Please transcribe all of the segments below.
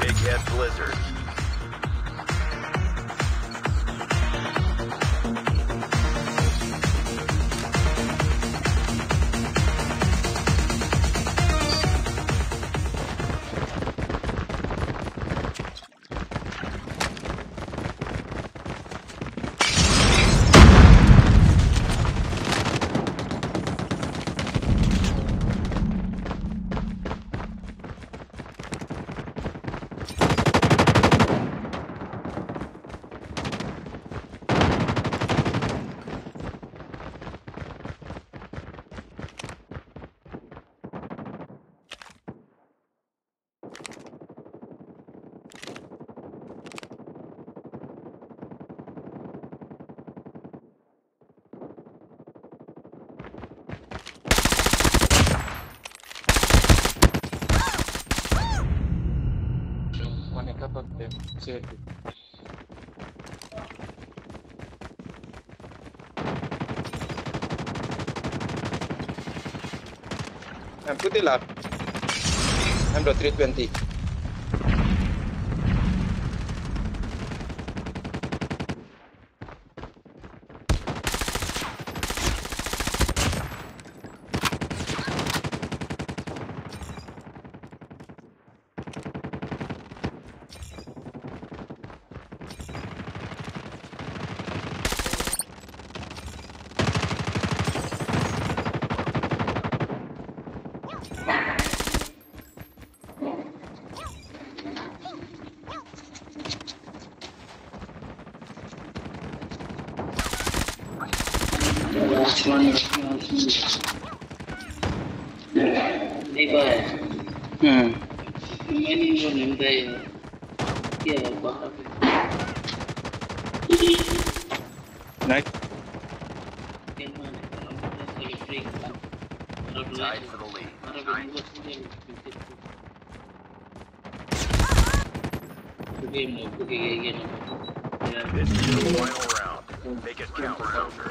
Big Head Blizzard. corte, cierto. I'm putting up. I'm the 320. Last one. Di ba? Hmm. Many mo nang tayo. Kaya ba? Night. Tied for the lead. Mo. This is the final round. Make it count, soldier.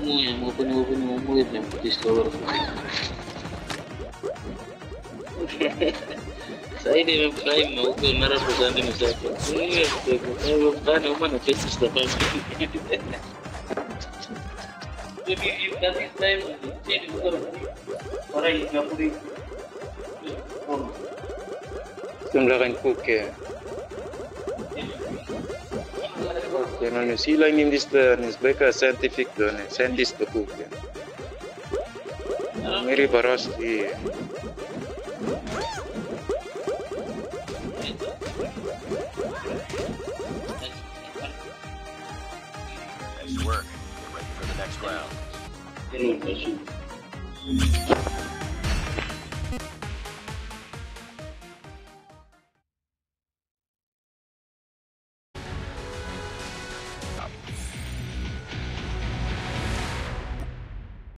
Не, могу, не могу, не могу, я прям по долларов. Saya ini web mau ke merah perusahaan ini saya Saya web prime kan, mau mana Facebook dapat. Jadi nanti saya saya di luar orang yang nggak boleh. Kuk kan ya. No, no, sila in this the Nisbeka scientific doon eh. Scientist to cook eh. Mary Barosti. Nice work. Get ready for the next round. Terima kasih.